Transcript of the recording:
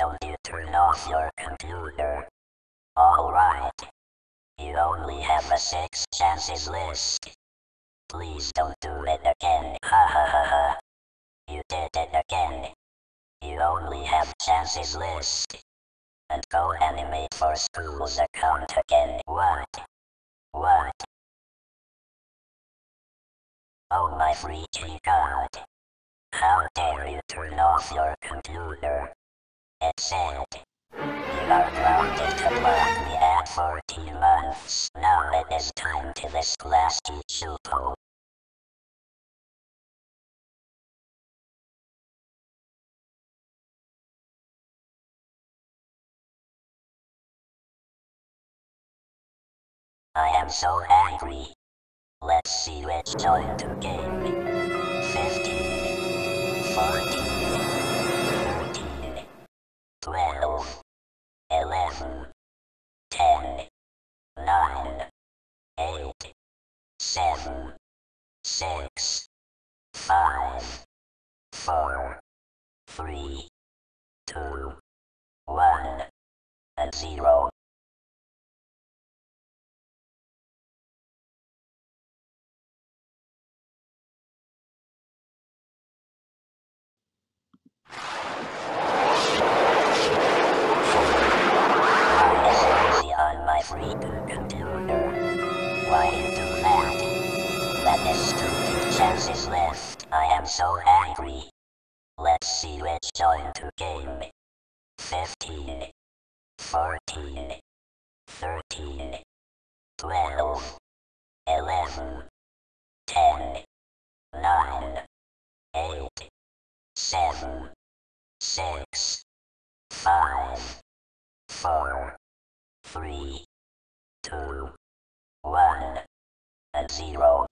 don't you turn off your computer. Alright. You only have a six chances list. Please don't do it again. Ha ha ha ha. You did it again. You only have chances list. And GoAnimate for school's account again. What? What? Oh my freaky god. How dare you turn off your computer? Said. You are grounded to block me at 14 months. Now it is time to this Klasky Csupo. I am so angry. Let's see which join to game. 0. Why is Lucy on my free computer? Why you do that? That is stupid chances left. I am so angry. Let's see which join to game. 15, 14, 13, 12, 11, 10, 9, 8, 7, 6, 5, 4, 3, 2, 1, and 0.